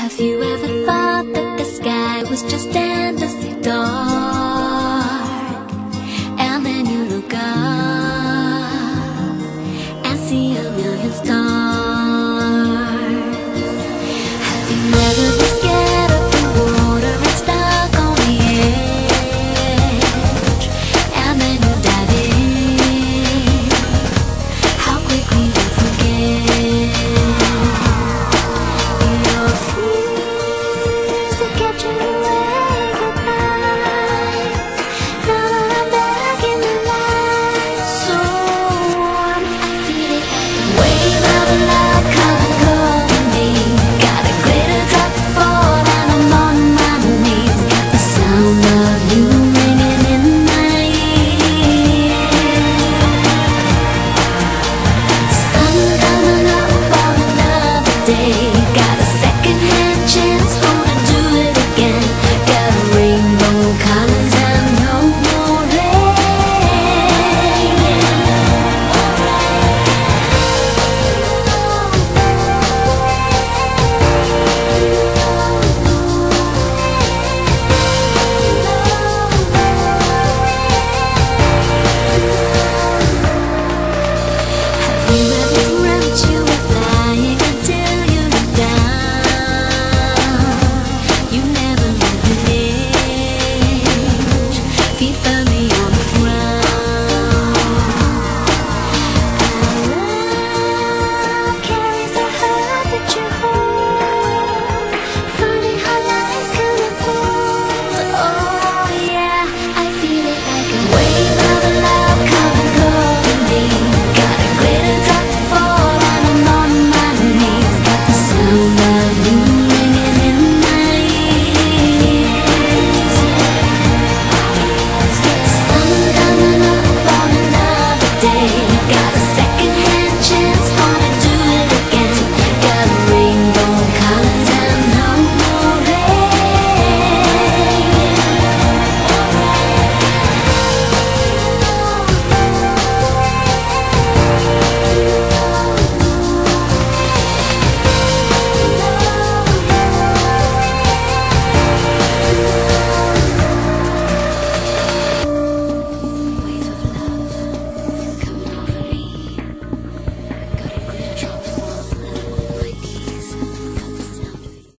Have you ever thought that the sky was just endlessly dark?